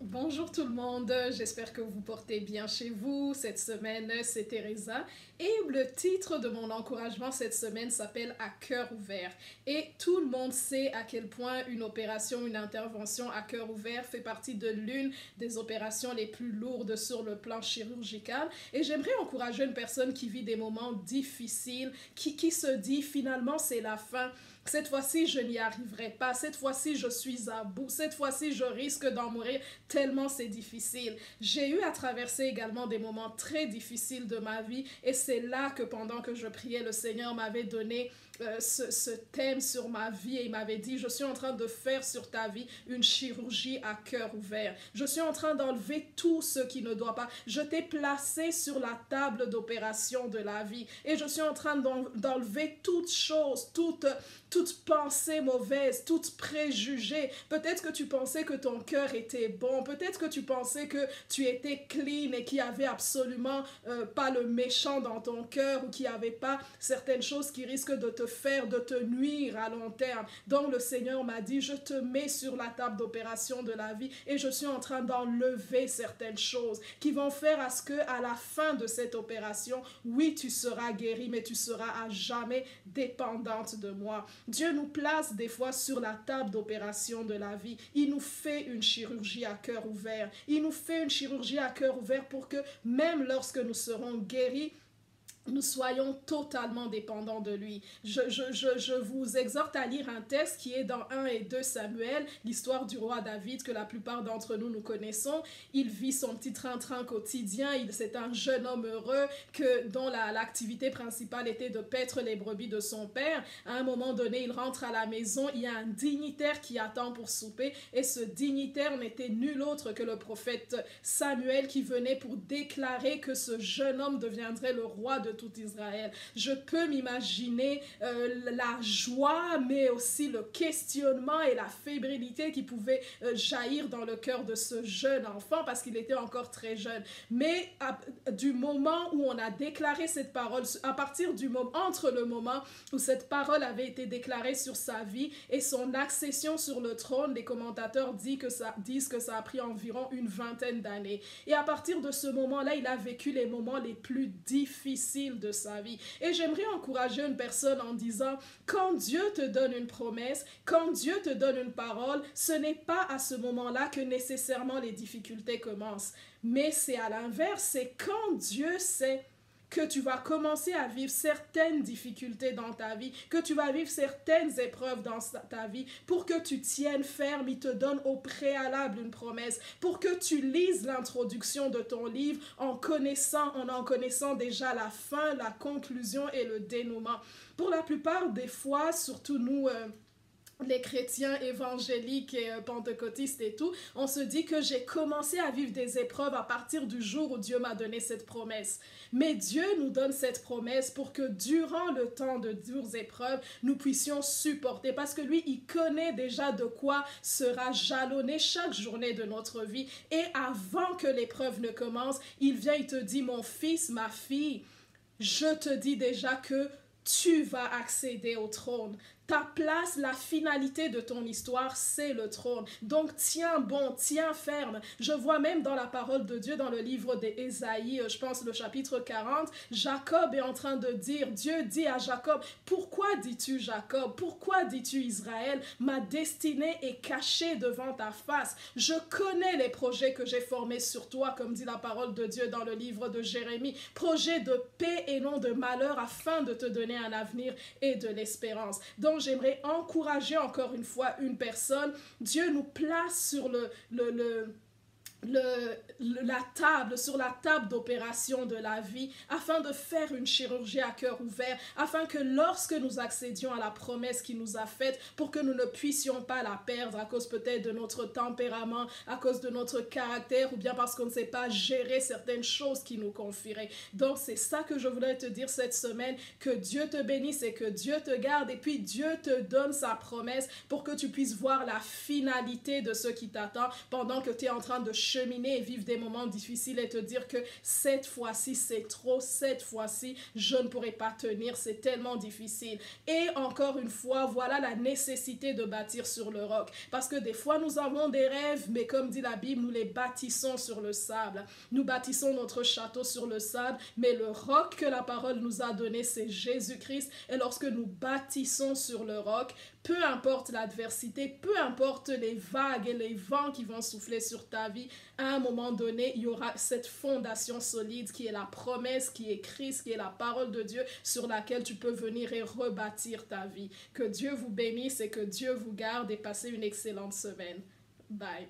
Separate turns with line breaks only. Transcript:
Bonjour tout le monde, j'espère que vous portez bien chez vous. Cette semaine, c'est Teresa et le titre de mon encouragement cette semaine s'appelle À cœur ouvert. Et tout le monde sait à quel point une opération, une intervention à cœur ouvert fait partie de l'une des opérations les plus lourdes sur le plan chirurgical. Et j'aimerais encourager une personne qui vit des moments difficiles, qui, qui se dit finalement c'est la fin. Cette fois-ci, je n'y arriverai pas. Cette fois-ci, je suis à bout. Cette fois-ci, je risque d'en mourir tellement c'est difficile. J'ai eu à traverser également des moments très difficiles de ma vie et c'est là que pendant que je priais, le Seigneur m'avait donné euh, ce, thème sur ma vie et il m'avait dit, je suis en train de faire sur ta vie une chirurgie à cœur ouvert. Je suis en train d'enlever tout ce qui ne doit pas. Je t'ai placé sur la table d'opération de la vie et je suis en train d'enlever toutes choses, toutes, toute pensée mauvaise, toute préjugée. Peut-être que tu pensais que ton cœur était bon, peut-être que tu pensais que tu étais clean et qu'il n'y avait absolument euh, pas le méchant dans ton cœur ou qu'il n'y avait pas certaines choses qui risquent de te faire, de te nuire à long terme. Donc le Seigneur m'a dit, je te mets sur la table d'opération de la vie et je suis en train d'enlever certaines choses qui vont faire à ce que à la fin de cette opération, oui, tu seras guéri, mais tu seras à jamais dépendante de moi. Dieu nous place des fois sur la table d'opération de la vie. Il nous fait une chirurgie à cœur ouvert. Il nous fait une chirurgie à cœur ouvert pour que même lorsque nous serons guéris, nous soyons totalement dépendants de lui. Je, je, je, je, vous exhorte à lire un texte qui est dans 1 et 2 Samuel, l'histoire du roi David que la plupart d'entre nous nous connaissons. Il vit son petit train-train quotidien, c'est un jeune homme heureux que, dont l'activité la, principale était de paître les brebis de son père. À un moment donné, il rentre à la maison, il y a un dignitaire qui attend pour souper et ce dignitaire n'était nul autre que le prophète Samuel qui venait pour déclarer que ce jeune homme deviendrait le roi de tout Israël. Je peux m'imaginer euh, la joie, mais aussi le questionnement et la fébrilité qui pouvait euh, jaillir dans le cœur de ce jeune enfant parce qu'il était encore très jeune. Mais du moment où on a déclaré cette parole, à partir du moment, entre le moment où cette parole avait été déclarée sur sa vie et son accession sur le trône, les commentateurs disent que ça, disent que ça a pris environ une vingtaine d'années. Et à partir de ce moment-là, il a vécu les moments les plus difficiles de sa vie. Et j'aimerais encourager une personne en disant, quand Dieu te donne une promesse, quand Dieu te donne une parole, ce n'est pas à ce moment-là que nécessairement les difficultés commencent. Mais c'est à l'inverse, c'est quand Dieu sait que tu vas commencer à vivre certaines difficultés dans ta vie, que tu vas vivre certaines épreuves dans ta vie, pour que tu tiennes ferme, il te donne au préalable une promesse, pour que tu lises l'introduction de ton livre en connaissant, en en connaissant déjà la fin, la conclusion et le dénouement. Pour la plupart des fois, surtout nous... Euh, les chrétiens évangéliques et euh, pentecôtistes et tout, on se dit que j'ai commencé à vivre des épreuves à partir du jour où Dieu m'a donné cette promesse. Mais Dieu nous donne cette promesse pour que durant le temps de dures épreuves, nous puissions supporter parce que lui, il connaît déjà de quoi sera jalonné chaque journée de notre vie. Et avant que l'épreuve ne commence, il vient, il te dit, mon fils, ma fille, je te dis déjà que tu vas accéder au trône. Ta place, la finalité de ton histoire, c'est le trône. Donc tiens bon, tiens ferme. Je vois même dans la parole de Dieu, dans le livre d'Ésaïe, je pense le chapitre 40, Jacob est en train de dire, Dieu dit à Jacob, pourquoi dis-tu Jacob? Pourquoi dis-tu Israël? Ma destinée est cachée devant ta face. Je connais les projets que j'ai formés sur toi, comme dit la parole de Dieu dans le livre de Jérémie. Projets de paix et non de malheur afin de te donner un avenir et de l'espérance. J'aimerais encourager encore une fois une personne. Dieu nous place sur le, le, la table, sur la table d'opération de la vie, afin de faire une chirurgie à cœur ouvert, afin que lorsque nous accédions à la promesse qu'il nous a faite, pour que nous ne puissions pas la perdre à cause peut-être de notre tempérament, à cause de notre caractère, ou bien parce qu'on ne sait pas gérer certaines choses qui nous confieraient. Donc c'est ça que je voulais te dire cette semaine, que Dieu te bénisse et que Dieu te garde, et puis Dieu te donne sa promesse pour que tu puisses voir la finalité de ce qui t'attend pendant que tu es en train de cheminer et vivre des moments difficiles et te dire que cette fois-ci c'est trop, cette fois-ci je ne pourrai pas tenir, c'est tellement difficile. Et encore une fois, voilà la nécessité de bâtir sur le roc. Parce que des fois nous avons des rêves, mais comme dit la Bible, nous les bâtissons sur le sable. Nous bâtissons notre château sur le sable, mais le roc que la parole nous a donné, c'est Jésus-Christ. Et lorsque nous bâtissons sur le roc, peu importe l'adversité, peu importe les vagues et les vents qui vont souffler sur ta vie, à un moment donné, il y aura cette fondation solide qui est la promesse, qui est Christ, qui est la parole de Dieu sur laquelle tu peux venir et rebâtir ta vie. Que Dieu vous bénisse et que Dieu vous garde et passez une excellente semaine. Bye.